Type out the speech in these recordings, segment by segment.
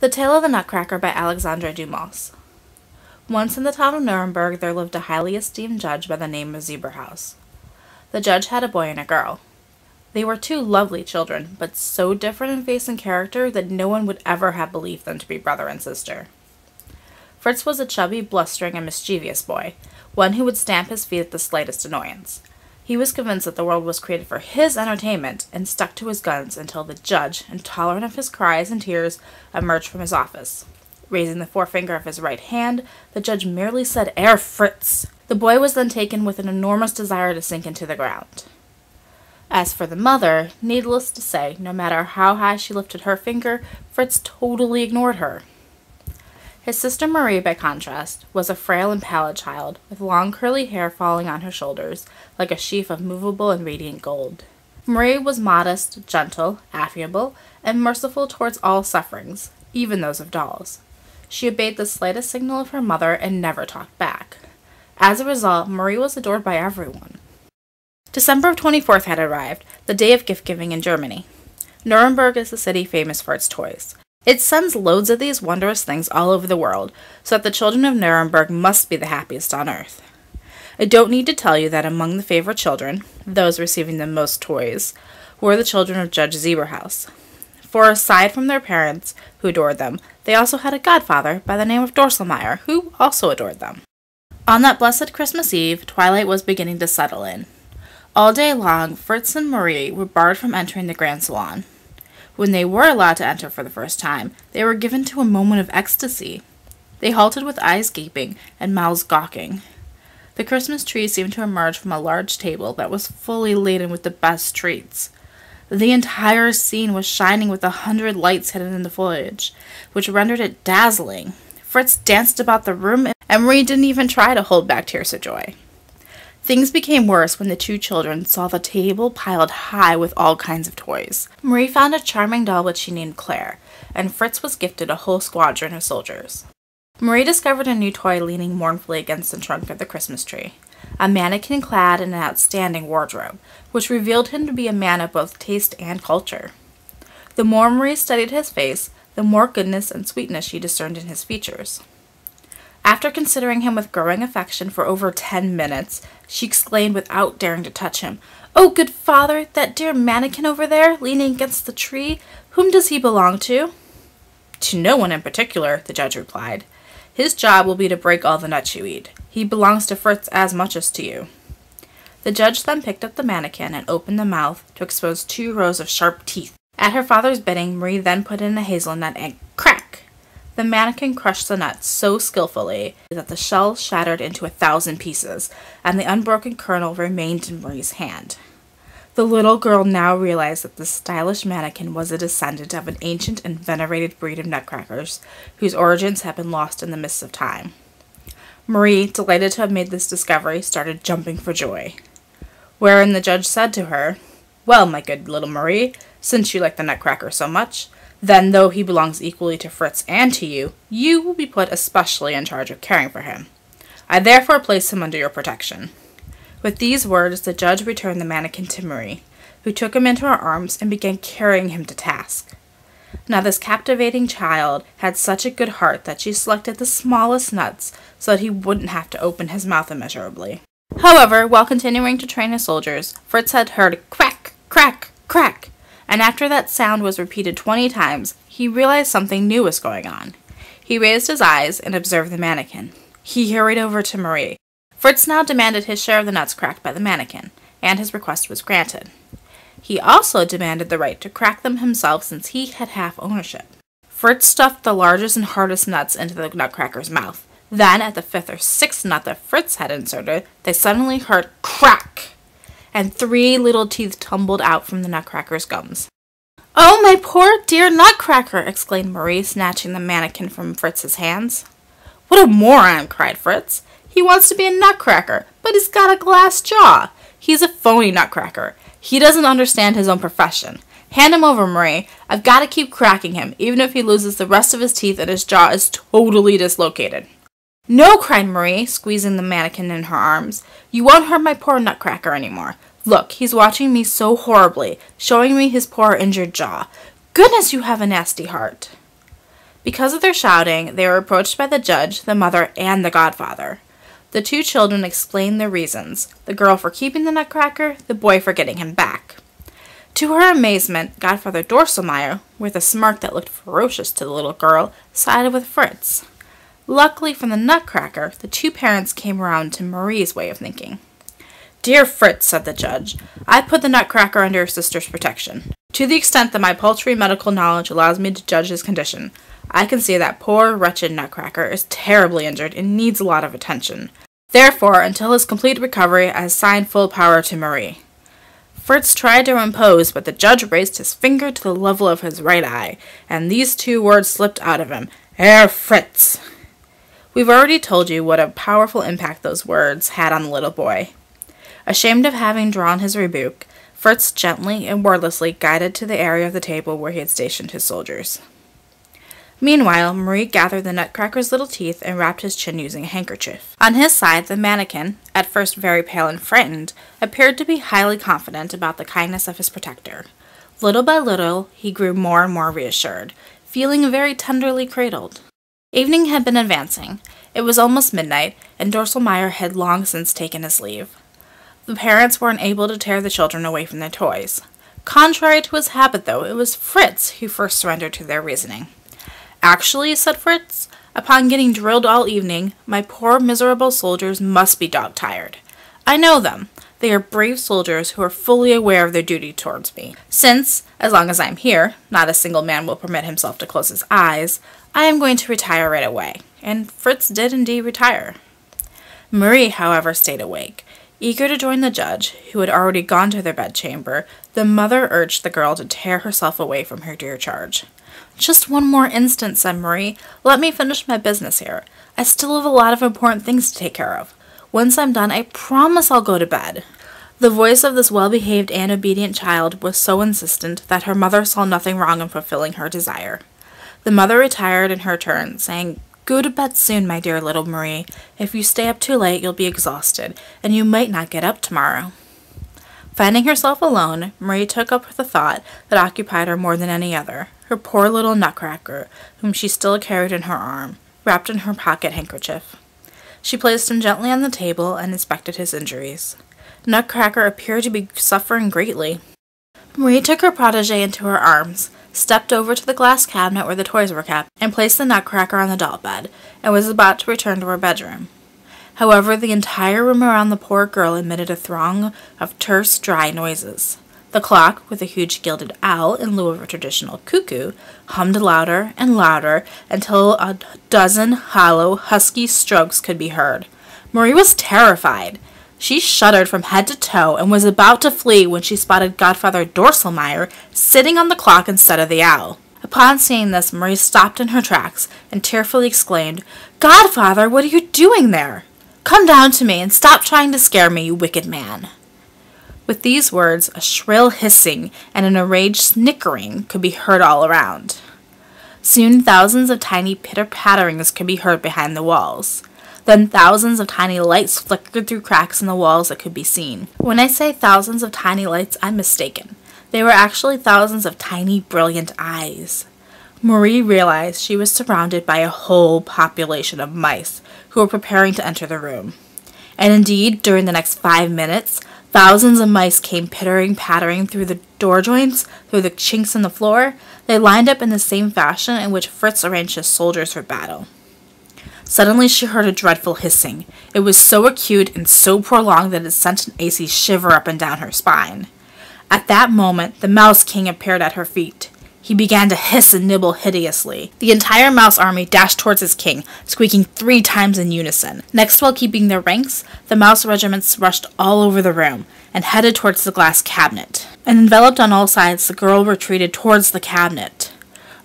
The Tale of the Nutcracker by Alexandre Dumas. Once in the town of Nuremberg there lived a highly esteemed judge by the name of Zeberhaus. The judge had a boy and a girl. They were two lovely children, but so different in face and character that no one would ever have believed them to be brother and sister. Fritz was a chubby, blustering, and mischievous boy, one who would stamp his feet at the slightest annoyance. He was convinced that the world was created for his entertainment and stuck to his guns until the judge, intolerant of his cries and tears, emerged from his office. Raising the forefinger of his right hand, the judge merely said, Herr Fritz! The boy was then taken with an enormous desire to sink into the ground. As for the mother, needless to say, no matter how high she lifted her finger, Fritz totally ignored her. His sister Marie, by contrast, was a frail and pallid child, with long curly hair falling on her shoulders, like a sheaf of movable and radiant gold. Marie was modest, gentle, affable, and merciful towards all sufferings, even those of dolls. She obeyed the slightest signal of her mother and never talked back. As a result, Marie was adored by everyone. December of 24th had arrived, the day of gift giving in Germany. Nuremberg is a city famous for its toys. It sends loads of these wondrous things all over the world, so that the children of Nuremberg must be the happiest on earth. I don't need to tell you that among the favorite children, those receiving the most toys, were the children of Judge Zeberhaus. For aside from their parents, who adored them, they also had a godfather by the name of Drosselmeyer, who also adored them. On that blessed Christmas Eve, twilight was beginning to settle in. All day long, Fritz and Marie were barred from entering the grand salon. When they were allowed to enter for the first time, they were given to a moment of ecstasy. They halted with eyes gaping and mouths gawking. The Christmas tree seemed to emerge from a large table that was fully laden with the best treats. The entire scene was shining with a hundred lights hidden in the foliage, which rendered it dazzling. Fritz danced about the room, and Marie didn't even try to hold back tears of joy. Things became worse when the two children saw the table piled high with all kinds of toys. Marie found a charming doll which she named Claire, and Fritz was gifted a whole squadron of soldiers. Marie discovered a new toy leaning mournfully against the trunk of the Christmas tree, a mannequin clad in an outstanding wardrobe, which revealed him to be a man of both taste and culture. The more Marie studied his face, the more goodness and sweetness she discerned in his features. After considering him with growing affection for over ten minutes, she exclaimed without daring to touch him, Oh, good father, that dear mannequin over there, leaning against the tree, whom does he belong to? To no one in particular, the judge replied. His job will be to break all the nuts you eat. He belongs to Fritz as much as to you. The judge then picked up the mannequin and opened the mouth to expose two rows of sharp teeth. At her father's bidding, Marie then put in a hazelnut and crack! The mannequin crushed the nut so skillfully that the shell shattered into a thousand pieces, and the unbroken kernel remained in Marie's hand. The little girl now realized that the stylish mannequin was a descendant of an ancient and venerated breed of nutcrackers, whose origins had been lost in the mists of time. Marie, delighted to have made this discovery, started jumping for joy. Wherein the judge said to her, Well, my good little Marie, since you like the nutcracker so much, then, though he belongs equally to Fritz and to you, you will be put especially in charge of caring for him. I therefore place him under your protection. With these words, the judge returned the mannequin to Marie, who took him into her arms and began carrying him to task. Now, this captivating child had such a good heart that she selected the smallest nuts so that he wouldn't have to open his mouth immeasurably. However, while continuing to train his soldiers, Fritz had heard crack, crack, crack, and after that sound was repeated twenty times, he realized something new was going on. He raised his eyes and observed the mannequin. He hurried over to Marie. Fritz now demanded his share of the nuts cracked by the mannequin, and his request was granted. He also demanded the right to crack them himself since he had half ownership. Fritz stuffed the largest and hardest nuts into the nutcracker's mouth. Then, at the fifth or sixth nut that Fritz had inserted, they suddenly heard crack and three little teeth tumbled out from the Nutcracker's gums. Oh, my poor dear Nutcracker! exclaimed Marie, snatching the mannequin from Fritz's hands. What a moron! cried Fritz. He wants to be a Nutcracker, but he's got a glass jaw. He's a phony Nutcracker. He doesn't understand his own profession. Hand him over, Marie. I've got to keep cracking him, even if he loses the rest of his teeth and his jaw is totally dislocated. No, cried Marie, squeezing the mannequin in her arms. You won't hurt my poor nutcracker any more. Look, he's watching me so horribly, showing me his poor injured jaw. Goodness, you have a nasty heart. Because of their shouting, they were approached by the judge, the mother, and the godfather. The two children explained their reasons the girl for keeping the nutcracker, the boy for getting him back. To her amazement, Godfather Drosselmeyer, with a smirk that looked ferocious to the little girl, sided with Fritz. Luckily for the nutcracker, the two parents came around to Marie's way of thinking. Dear Fritz, said the judge, I put the nutcracker under your sister's protection. To the extent that my paltry medical knowledge allows me to judge his condition, I can see that poor, wretched nutcracker is terribly injured and needs a lot of attention. Therefore, until his complete recovery, I assign full power to Marie. Fritz tried to impose, but the judge raised his finger to the level of his right eye, and these two words slipped out of him Herr Fritz. We've already told you what a powerful impact those words had on the little boy. Ashamed of having drawn his rebuke, Fritz gently and wordlessly guided to the area of the table where he had stationed his soldiers. Meanwhile, Marie gathered the nutcracker's little teeth and wrapped his chin using a handkerchief. On his side, the mannikin, at first very pale and frightened, appeared to be highly confident about the kindness of his protector. Little by little, he grew more and more reassured, feeling very tenderly cradled. Evening had been advancing. It was almost midnight, and Drosselmeyer had long since taken his leave. The parents were unable to tear the children away from their toys. Contrary to his habit, though, it was Fritz who first surrendered to their reasoning. Actually, said Fritz, upon getting drilled all evening, my poor miserable soldiers must be dog tired. I know them. They are brave soldiers who are fully aware of their duty towards me. Since, as long as I am here, not a single man will permit himself to close his eyes, I am going to retire right away. And Fritz did indeed retire. Marie, however, stayed awake. Eager to join the judge, who had already gone to their bedchamber, the mother urged the girl to tear herself away from her dear charge. Just one more instant, said Marie. Let me finish my business here. I still have a lot of important things to take care of. Once I'm done, I promise I'll go to bed. The voice of this well behaved and obedient child was so insistent that her mother saw nothing wrong in fulfilling her desire. The mother retired in her turn, saying, Go to bed soon, my dear little Marie. If you stay up too late, you'll be exhausted, and you might not get up tomorrow. Finding herself alone, Marie took up the thought that occupied her more than any other her poor little nutcracker, whom she still carried in her arm, wrapped in her pocket handkerchief. She placed him gently on the table and inspected his injuries. Nutcracker appeared to be suffering greatly. Marie took her protege into her arms, stepped over to the glass cabinet where the toys were kept, and placed the Nutcracker on the doll bed, and was about to return to her bedroom. However, the entire room around the poor girl emitted a throng of terse, dry noises. The clock, with a huge gilded owl in lieu of a traditional cuckoo, hummed louder and louder until a dozen hollow, husky strokes could be heard. Marie was terrified. She shuddered from head to toe and was about to flee when she spotted Godfather Drosselmeyer sitting on the clock instead of the owl. Upon seeing this, Marie stopped in her tracks and tearfully exclaimed, Godfather, what are you doing there? Come down to me and stop trying to scare me, you wicked man. With these words, a shrill hissing and an enraged snickering could be heard all around. Soon thousands of tiny pitter patterings could be heard behind the walls. Then thousands of tiny lights flickered through cracks in the walls that could be seen. When I say thousands of tiny lights, I'm mistaken. They were actually thousands of tiny, brilliant eyes. Marie realized she was surrounded by a whole population of mice who were preparing to enter the room. And indeed, during the next five minutes, Thousands of mice came pittering, pattering through the door joints, through the chinks in the floor. They lined up in the same fashion in which Fritz arranged his soldiers for battle. Suddenly she heard a dreadful hissing. It was so acute and so prolonged that it sent an icy shiver up and down her spine. At that moment, the Mouse King appeared at her feet. He began to hiss and nibble hideously. The entire mouse army dashed towards his king, squeaking three times in unison. Next, while keeping their ranks, the mouse regiments rushed all over the room and headed towards the glass cabinet. And enveloped on all sides, the girl retreated towards the cabinet.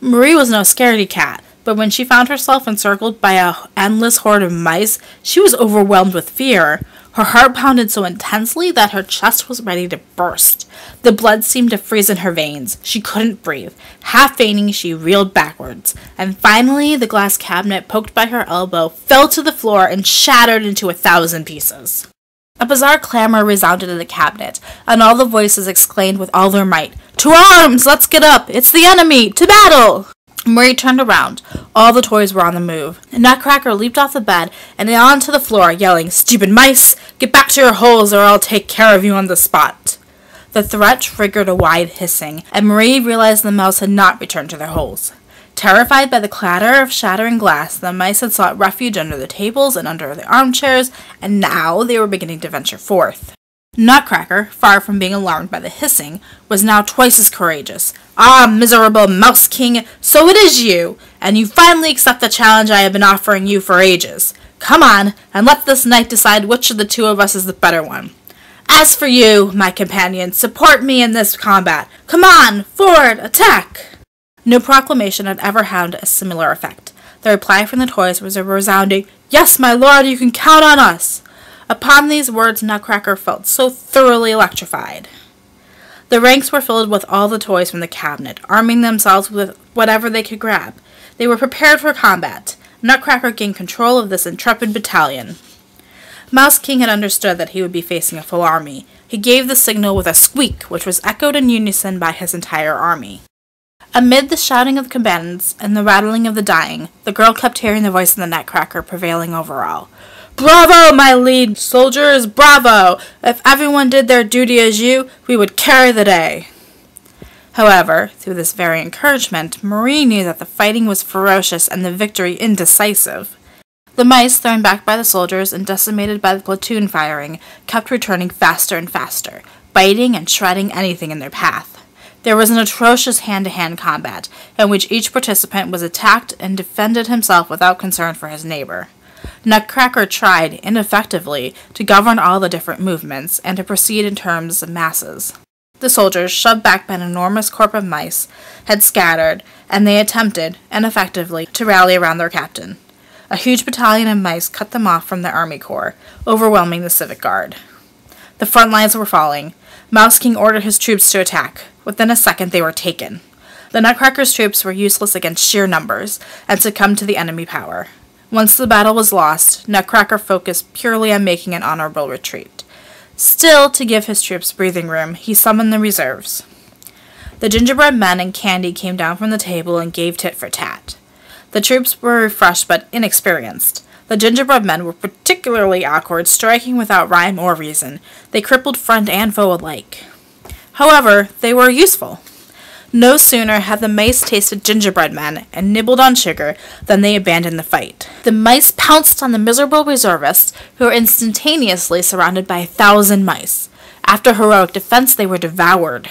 Marie was no scaredy cat, but when she found herself encircled by a endless horde of mice, she was overwhelmed with fear. Her heart pounded so intensely that her chest was ready to burst. The blood seemed to freeze in her veins. She couldn't breathe. Half fainting, she reeled backwards. And finally, the glass cabinet poked by her elbow fell to the floor and shattered into a thousand pieces. A bizarre clamor resounded in the cabinet, and all the voices exclaimed with all their might, To arms! Let's get up! It's the enemy! To battle! Marie turned around. All the toys were on the move. Nutcracker leaped off the bed and onto the floor, yelling, Stupid mice! Get back to your holes or I'll take care of you on the spot. The threat triggered a wide hissing, and Marie realized the mouse had not returned to their holes. Terrified by the clatter of shattering glass, the mice had sought refuge under the tables and under the armchairs, and now they were beginning to venture forth. Nutcracker, far from being alarmed by the hissing, was now twice as courageous. Ah, miserable Mouse King, so it is you! And you finally accept the challenge I have been offering you for ages. Come on, and let this night decide which of the two of us is the better one. As for you, my companion, support me in this combat. Come on, forward, attack! No proclamation had ever had a similar effect. The reply from the toys was a resounding, Yes, my lord, you can count on us! Upon these words, Nutcracker felt so thoroughly electrified. The ranks were filled with all the toys from the cabinet, arming themselves with whatever they could grab. They were prepared for combat. Nutcracker gained control of this intrepid battalion. Mouse King had understood that he would be facing a full army. He gave the signal with a squeak, which was echoed in unison by his entire army. Amid the shouting of the combatants and the rattling of the dying, the girl kept hearing the voice of the Nutcracker prevailing over all. Bravo, my lead soldiers, bravo! If everyone did their duty as you, we would carry the day. However, through this very encouragement, Marie knew that the fighting was ferocious and the victory indecisive. The mice, thrown back by the soldiers and decimated by the platoon firing, kept returning faster and faster, biting and shredding anything in their path. There was an atrocious hand to hand combat, in which each participant was attacked and defended himself without concern for his neighbor. Nutcracker tried, ineffectively, to govern all the different movements and to proceed in terms of masses. The soldiers, shoved back by an enormous corps of mice, had scattered, and they attempted, ineffectively, to rally around their captain. A huge battalion of mice cut them off from the army corps, overwhelming the civic guard. The front lines were falling. Mouse King ordered his troops to attack. Within a second, they were taken. The Nutcracker's troops were useless against sheer numbers and succumbed to the enemy power. Once the battle was lost, Nutcracker focused purely on making an honorable retreat. Still, to give his troops breathing room, he summoned the reserves. The gingerbread men and candy came down from the table and gave tit for tat. The troops were refreshed but inexperienced. The gingerbread men were particularly awkward, striking without rhyme or reason. They crippled friend and foe alike. However, they were useful. No sooner had the mice tasted gingerbread men and nibbled on sugar than they abandoned the fight. The mice pounced on the miserable reservists, who were instantaneously surrounded by a thousand mice. After heroic defense, they were devoured.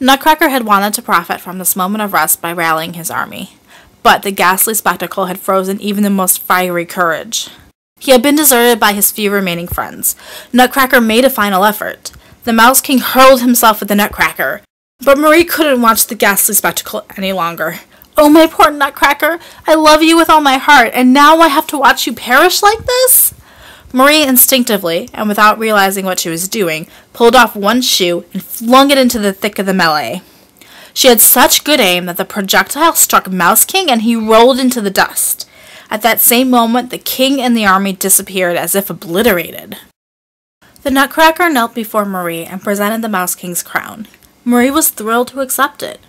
Nutcracker had wanted to profit from this moment of rest by rallying his army, but the ghastly spectacle had frozen even the most fiery courage. He had been deserted by his few remaining friends. Nutcracker made a final effort. The Mouse King hurled himself at the Nutcracker, but Marie couldn't watch the ghastly spectacle any longer. Oh, my poor Nutcracker, I love you with all my heart, and now I have to watch you perish like this? Marie instinctively, and without realizing what she was doing, pulled off one shoe and flung it into the thick of the melee. She had such good aim that the projectile struck Mouse King and he rolled into the dust. At that same moment, the king and the army disappeared as if obliterated. The Nutcracker knelt before Marie and presented the Mouse King's crown. Marie was thrilled to accept it.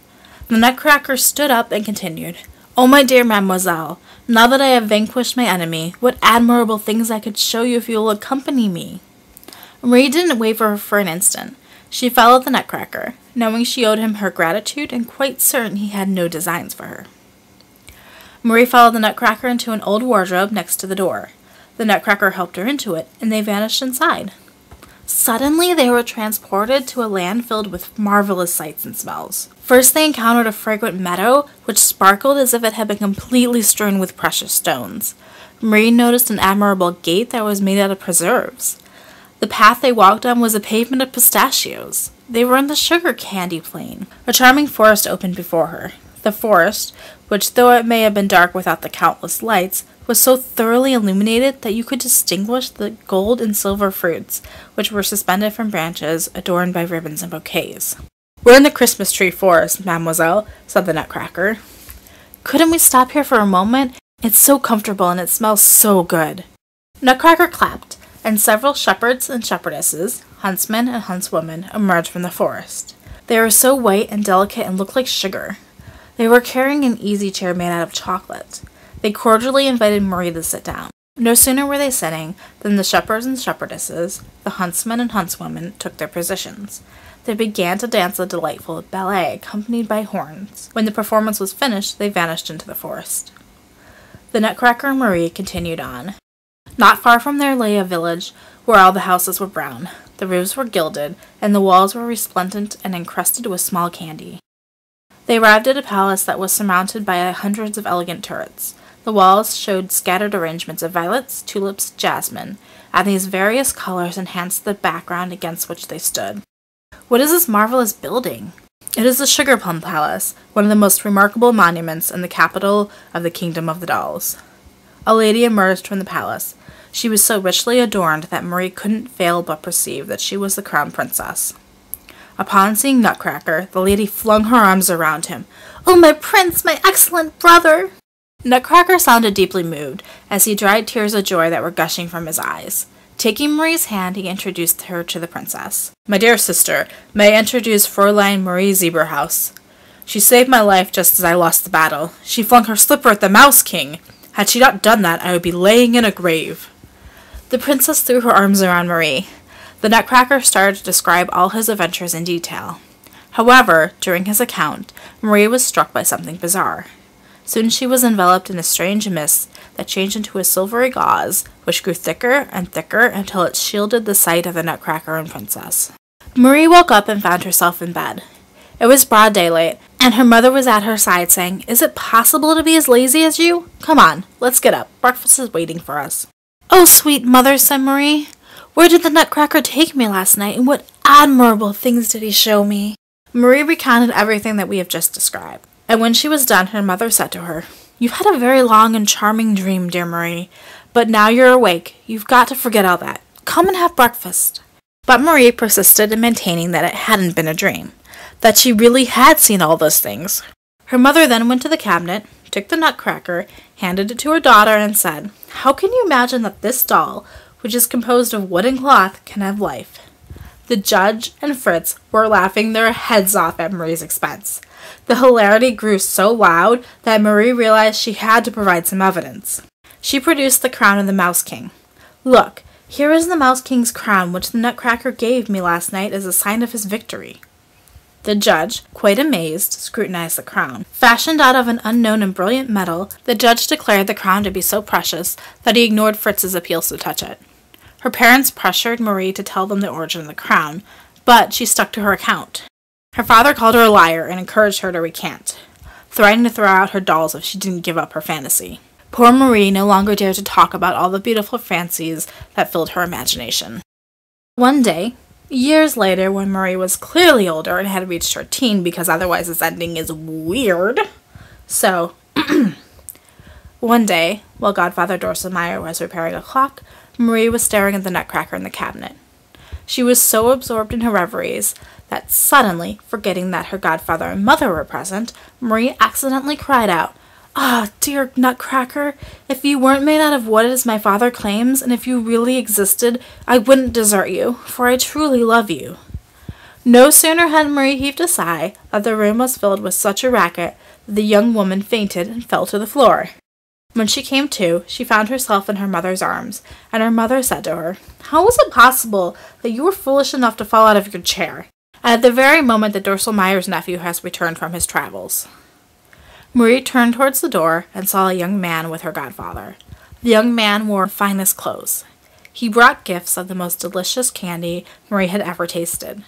The Nutcracker stood up and continued, Oh, my dear mademoiselle, now that I have vanquished my enemy, what admirable things I could show you if you will accompany me. Marie didn't waver for an instant. She followed the Nutcracker, knowing she owed him her gratitude and quite certain he had no designs for her. Marie followed the Nutcracker into an old wardrobe next to the door. The Nutcracker helped her into it, and they vanished inside. Suddenly, they were transported to a land filled with marvelous sights and smells. First, they encountered a fragrant meadow, which sparkled as if it had been completely strewn with precious stones. Marie noticed an admirable gate that was made out of preserves. The path they walked on was a pavement of pistachios. They were in the sugar candy plain. A charming forest opened before her. The forest, which though it may have been dark without the countless lights, was so thoroughly illuminated that you could distinguish the gold and silver fruits, which were suspended from branches adorned by ribbons and bouquets. We're in the Christmas tree forest, mademoiselle, said the Nutcracker. Couldn't we stop here for a moment? It's so comfortable and it smells so good. Nutcracker clapped, and several shepherds and shepherdesses, huntsmen and huntswomen, emerged from the forest. They were so white and delicate and looked like sugar. They were carrying an easy chair made out of chocolate. They cordially invited Marie to sit down. No sooner were they sitting than the shepherds and shepherdesses, the huntsmen and huntswomen, took their positions. They began to dance a delightful ballet accompanied by horns. When the performance was finished, they vanished into the forest. The Nutcracker and Marie continued on. Not far from there lay a village where all the houses were brown, the roofs were gilded, and the walls were resplendent and encrusted with small candy. They arrived at a palace that was surmounted by hundreds of elegant turrets. The walls showed scattered arrangements of violets, tulips, jasmine, and these various colors enhanced the background against which they stood. What is this marvelous building? It is the Sugar Plum Palace, one of the most remarkable monuments in the capital of the Kingdom of the Dolls. A lady emerged from the palace. She was so richly adorned that Marie couldn't fail but perceive that she was the crown princess. Upon seeing Nutcracker, the lady flung her arms around him. Oh, my prince, my excellent brother! Nutcracker sounded deeply moved as he dried tears of joy that were gushing from his eyes. Taking Marie's hand, he introduced her to the princess. My dear sister, may I introduce Fräulein Marie Zebrahaus? She saved my life just as I lost the battle. She flung her slipper at the Mouse King. Had she not done that, I would be laying in a grave. The princess threw her arms around Marie. The Nutcracker started to describe all his adventures in detail. However, during his account, Marie was struck by something bizarre. Soon she was enveloped in a strange mist that changed into a silvery gauze, which grew thicker and thicker until it shielded the sight of the Nutcracker and Princess. Marie woke up and found herself in bed. It was broad daylight, and her mother was at her side saying, Is it possible to be as lazy as you? Come on, let's get up. Breakfast is waiting for us. Oh, sweet mother, said Marie. Where did the Nutcracker take me last night, and what admirable things did he show me? Marie recounted everything that we have just described. And when she was done, her mother said to her, You've had a very long and charming dream, dear Marie, but now you're awake. You've got to forget all that. Come and have breakfast. But Marie persisted in maintaining that it hadn't been a dream, that she really had seen all those things. Her mother then went to the cabinet, took the nutcracker, handed it to her daughter, and said, How can you imagine that this doll, which is composed of wood and cloth, can have life? The judge and Fritz were laughing their heads off at Marie's expense. The hilarity grew so loud that Marie realized she had to provide some evidence. She produced the crown of the Mouse King. Look, here is the Mouse King's crown which the Nutcracker gave me last night as a sign of his victory. The judge, quite amazed, scrutinized the crown. Fashioned out of an unknown and brilliant metal, the judge declared the crown to be so precious that he ignored Fritz's appeals to touch it. Her parents pressured Marie to tell them the origin of the crown, but she stuck to her account. Her father called her a liar and encouraged her to recant, threatening to throw out her dolls if she didn't give up her fantasy. Poor Marie no longer dared to talk about all the beautiful fancies that filled her imagination. One day, years later, when Marie was clearly older and had reached her teen because otherwise this ending is weird. So, one day, while Godfather Drosselmeyer was repairing a clock, Marie was staring at the nutcracker in the cabinet. She was so absorbed in her reveries that suddenly, forgetting that her godfather and mother were present, Marie accidentally cried out, Ah, dear Nutcracker, if you weren't made out of wood as my father claims, and if you really existed, I wouldn't desert you, for I truly love you. No sooner had Marie heaved a sigh than the room was filled with such a racket that the young woman fainted and fell to the floor. When she came to, she found herself in her mother's arms, and her mother said to her, How was it possible that you were foolish enough to fall out of your chair? at the very moment that Drosselmeyer's nephew has returned from his travels. Marie turned towards the door and saw a young man with her godfather. The young man wore finest clothes. He brought gifts of the most delicious candy Marie had ever tasted,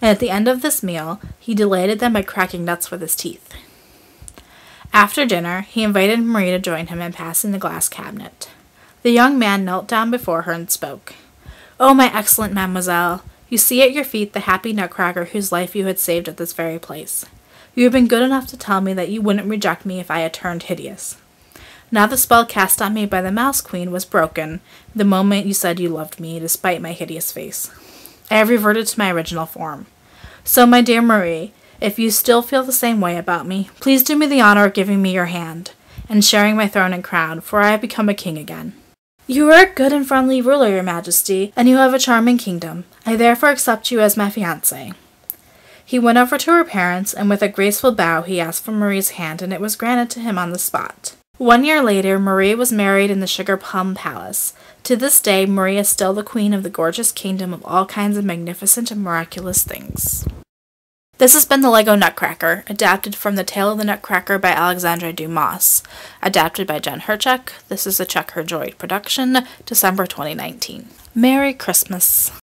and at the end of this meal, he delighted them by cracking nuts with his teeth. After dinner, he invited Marie to join him in passing the glass cabinet. The young man knelt down before her and spoke. Oh, my excellent mademoiselle, you see at your feet the happy nutcracker whose life you had saved at this very place. You have been good enough to tell me that you wouldn't reject me if I had turned hideous. Now the spell cast on me by the Mouse Queen was broken the moment you said you loved me, despite my hideous face. I have reverted to my original form. So, my dear Marie, if you still feel the same way about me, please do me the honor of giving me your hand, and sharing my throne and crown, for I have become a king again. You are a good and friendly ruler, your majesty, and you have a charming kingdom. I therefore accept you as my fiancé. He went over to her parents, and with a graceful bow, he asked for Marie's hand, and it was granted to him on the spot. One year later, Marie was married in the Sugar Plum Palace. To this day, Marie is still the queen of the gorgeous kingdom of all kinds of magnificent and miraculous things. This has been The Lego Nutcracker, adapted from The Tale of the Nutcracker by Alexandre Dumas, adapted by Jen Herchuk. This is a Chekherjoy production, December 2019. Merry Christmas!